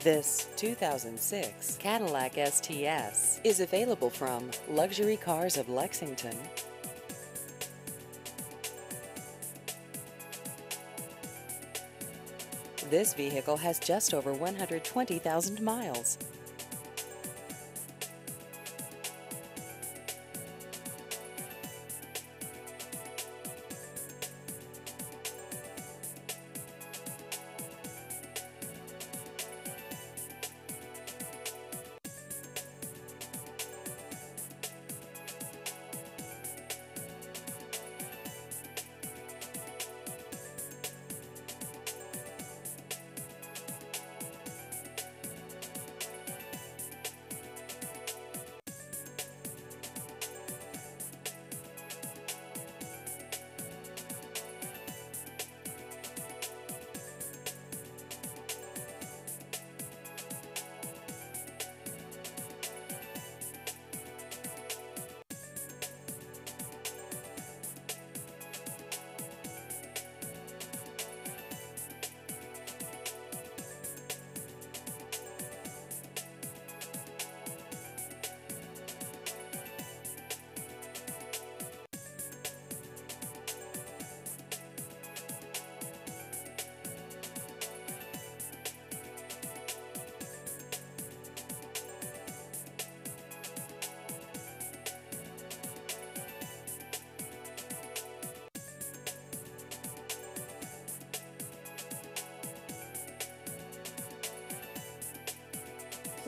This 2006 Cadillac STS is available from Luxury Cars of Lexington. This vehicle has just over 120,000 miles.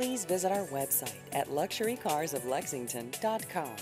Please visit our website at luxurycarsoflexington.com.